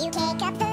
you take up the